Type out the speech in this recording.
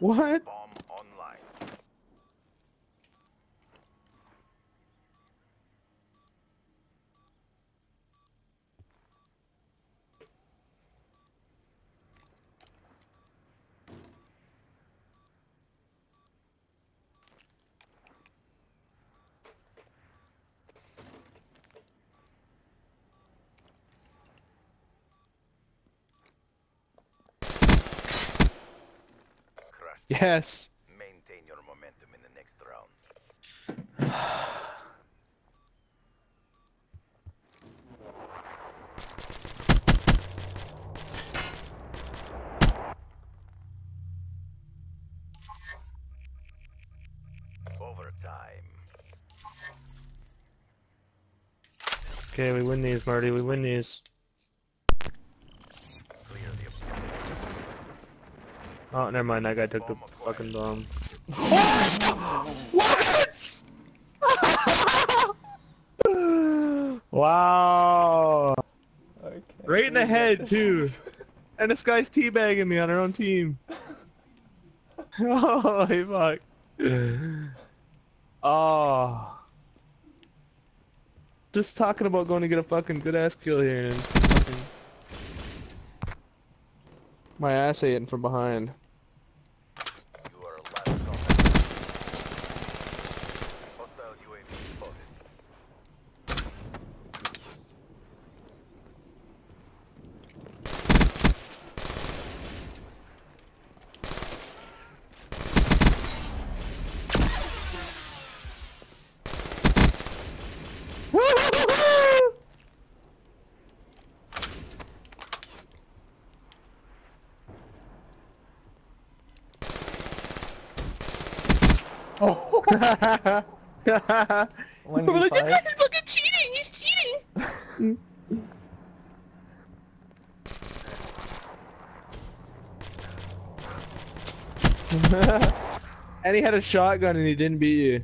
What? Yes. Maintain your momentum in the next round. Overtime. Okay, we win these, Marty. We win these. Oh, never mind. That guy took the fucking bomb. wow! Okay. Right in the head too. And this guy's teabagging me on our own team. Holy fuck. Oh. Just talking about going to get a fucking good ass kill here and fucking my ass eating from behind. Oh, We're like, this guy's fucking cheating! He's cheating! and he had a shotgun and he didn't beat you.